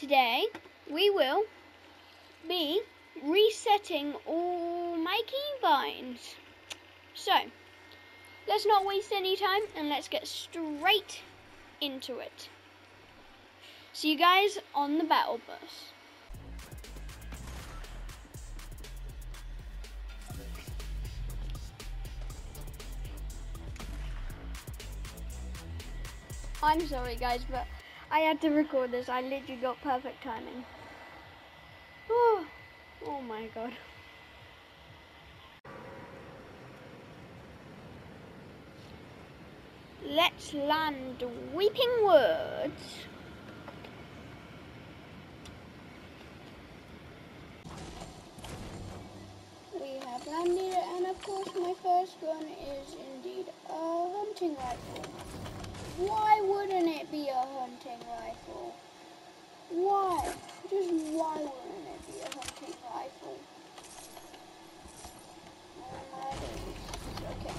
Today we will be resetting all my keybinds. So, let's not waste any time and let's get straight into it. See you guys on the battle bus. I'm sorry guys, but I had to record this. I literally got perfect timing. Oh, oh my god. Let's land Weeping Woods. We have landed and of course my first gun is indeed a hunting rifle. Why wouldn't it be a hunting rifle? Why? Just why wouldn't it be a hunting rifle? Okay.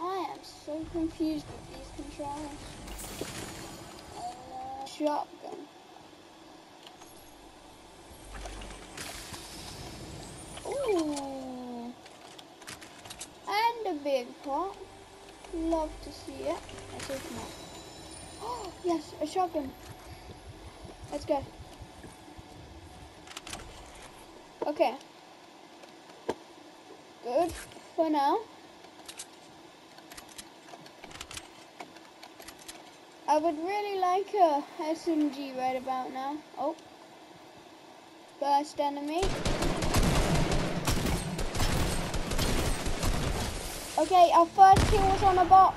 I am so confused with these controls. Uh, shotgun. Ooh. And a big pot. Love to see it. Let's open it. Oh, yes, a shotgun. Let's go. Okay. Good for now. I would really like a SMG right about now. Oh. First enemy. Okay, our first kill was on a bot.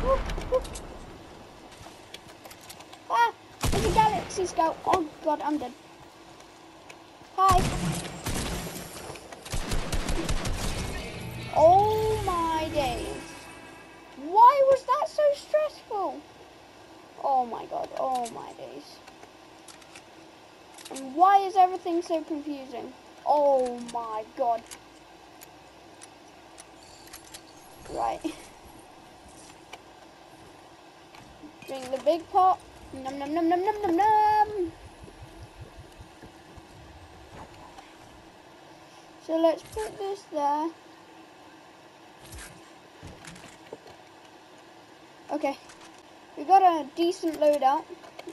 Woo. Ah, it's a galaxy scout. Oh god, I'm dead. Hi. Oh my days. Why was that so stressful? Oh my god, oh my days. And why is everything so confusing? Oh my god. Right. Drink the big pot. Num num num num num num num. So let's put this there. Okay. We got a decent loadout.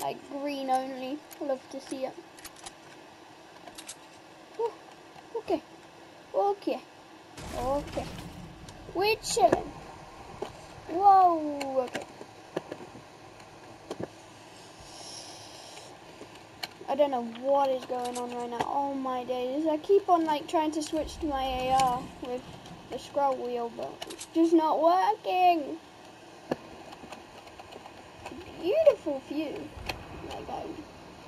Like green only. Love to see it. Ooh, okay. Okay. Okay. We're chilling. Whoa, okay. I don't know what is going on right now. Oh my days. I keep on like trying to switch to my AR with the scroll wheel, but it's just not working. Beautiful view. Like, I,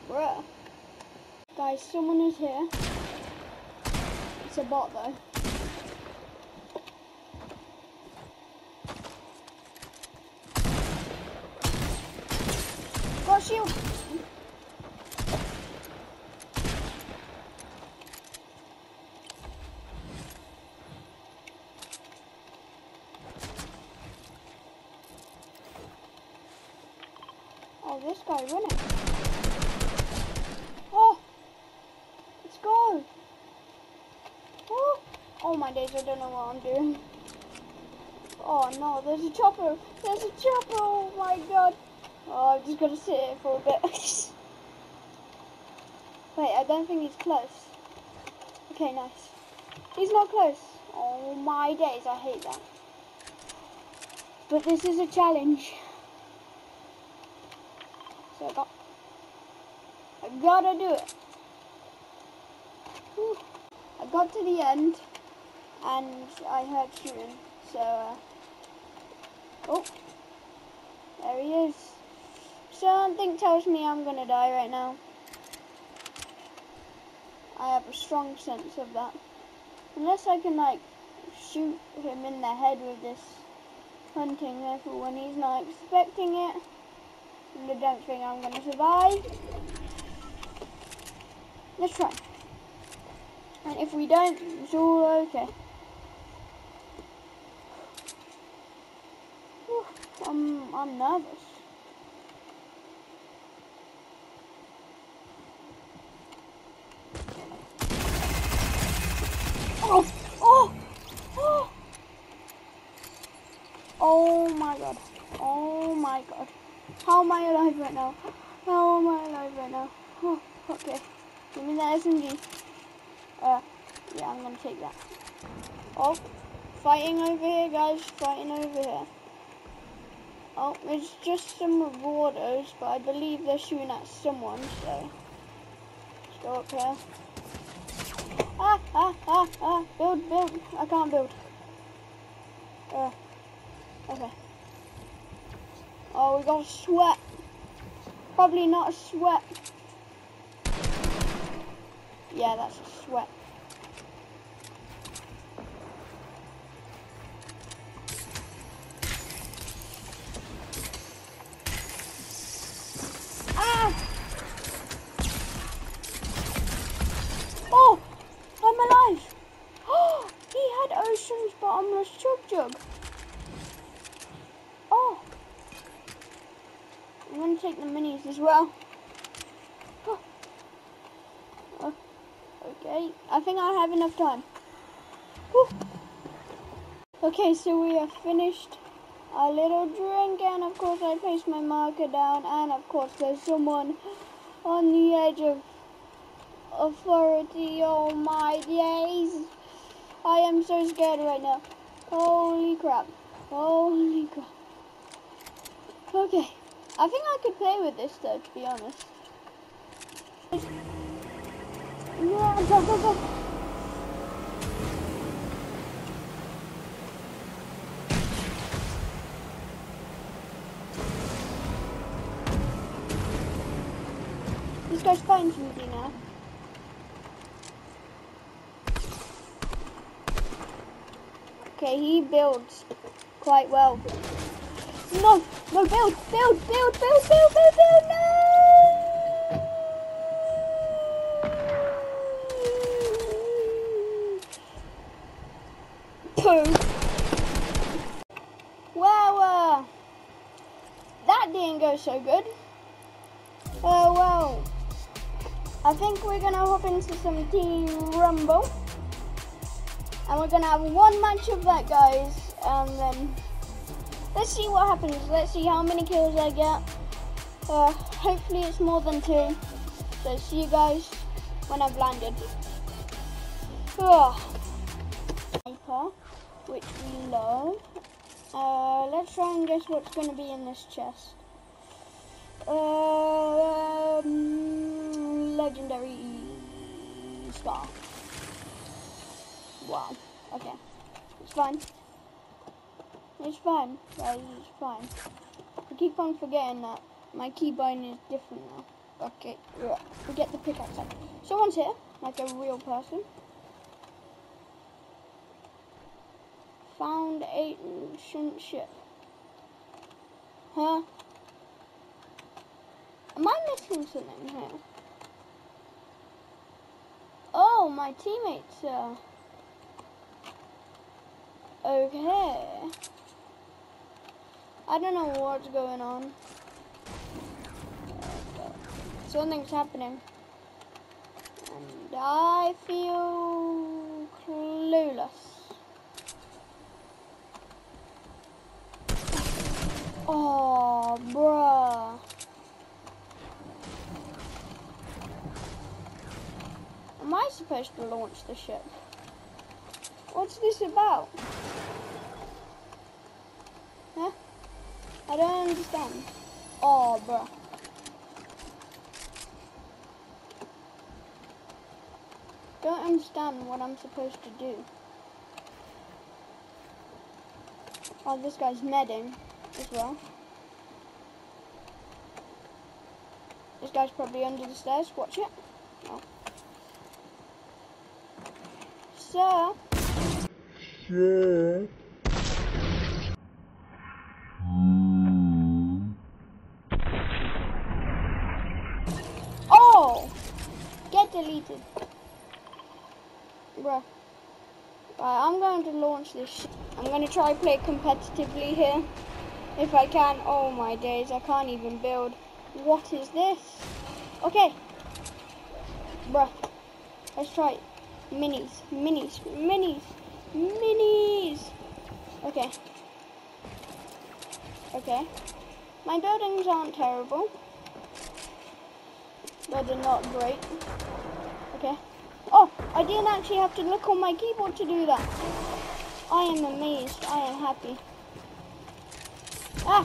bruh. Guys, someone is here. It's a bot though. Shield. Oh, this guy running. Oh, let's go. Oh, oh my days, I don't know what I'm doing. Oh no, there's a chopper. There's a chopper. Oh my god. Oh, I'm just gonna sit here for a bit. Wait, I don't think he's close. Okay, nice. He's not close. Oh my days, I hate that. But this is a challenge. So I got, I gotta do it. Whew. I got to the end, and I heard shooting. So, uh, oh, there he is. Something tells me I'm gonna die right now. I have a strong sense of that. Unless I can like shoot him in the head with this hunting rifle when he's not expecting it. And I don't think I'm gonna survive. Let's try. And if we don't, it's all okay. Whew, I'm, I'm nervous. Oh, oh, oh. Oh my god. Oh my god. How am I alive right now? How am I alive right now? Oh, okay. Give me that SMG. Uh, yeah, I'm gonna take that. Oh, fighting over here, guys. Fighting over here. Oh, it's just some marauders, but I believe they're shooting at someone, so... Let's go up here. Ah, ah, ah, ah, build, build. I can't build. Uh, okay. Oh, we got a sweat. Probably not a sweat. Yeah, that's a sweat. Ah! Oh, I'm alive. He had Ocean's chug jug. Oh. I'm gonna take the minis as well. Oh, Okay, I think I have enough time. Okay, so we have finished our little drink, and of course I placed my marker down, and of course there's someone on the edge of authority. Oh my days! I am so scared right now. Holy crap! Holy crap! Okay. I think I could play with this though, to be honest. Yeah, go, go, go. This guy's fighting somebody now. Okay, he builds quite well. No, no, build, build, build, build, build, build, build, no! Poo. Well, uh, that didn't go so good. Oh, uh, well, I think we're gonna hop into some Team Rumble. And we're gonna have one match of that, guys, and then let's see what happens. Let's see how many kills I get. Uh, hopefully it's more than two. So see you guys when I've landed. Oh. Which we love. Uh, let's try and guess what's going to be in this chest. Uh, um, legendary star. Wow. Okay. It's fine. It's fine, guys, it's fine. I keep on forgetting that my keybind is different now. Okay, right. we get the pickaxe out. Someone's here, like a real person. Found ancient ship. Huh? Am I missing something here? Oh, my teammates uh Okay. I don't know what's going on. Something's happening. And I feel clueless. Oh, bruh. Am I supposed to launch the ship? What's this about? Huh? I don't understand. Oh, bruh. Don't understand what I'm supposed to do. Oh, this guy's medding as well. This guy's probably under the stairs. Watch it. Oh. Sir. Deleted. Bruh. Right, I'm going to launch this. I'm going to try play competitively here. If I can. Oh my days, I can't even build. What is this? Okay. Bruh. Let's try. Minis, minis, minis, minis. Okay. Okay. My buildings aren't terrible. But they're not great. I didn't actually have to look on my keyboard to do that. I am amazed. I am happy. Ah!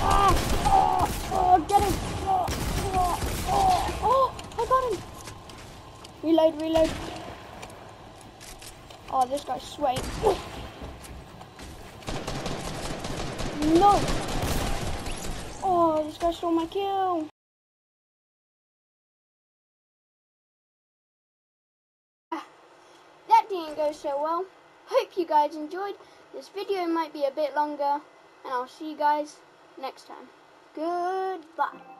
Ah! Oh, oh get him! Oh, oh, I got him! Reload, reload. Oh, this guy's sweating. No! Oh, this guy stole my kill. Go so well. Hope you guys enjoyed. This video might be a bit longer, and I'll see you guys next time. Goodbye.